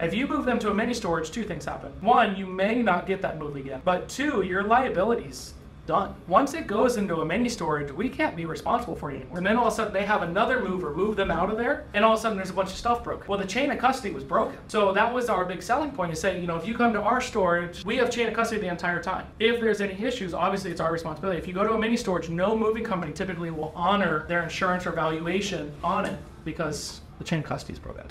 If you move them to a mini storage, two things happen. One, you may not get that move again. But two, your liabilities done. Once it goes into a mini storage, we can't be responsible for it anymore. And then all of a sudden they have another mover move them out of there, and all of a sudden there's a bunch of stuff broken. Well, the chain of custody was broken. So that was our big selling point is saying, you know, if you come to our storage, we have chain of custody the entire time. If there's any issues, obviously it's our responsibility. If you go to a mini storage, no moving company typically will honor their insurance or valuation on it because the chain of custody is broken.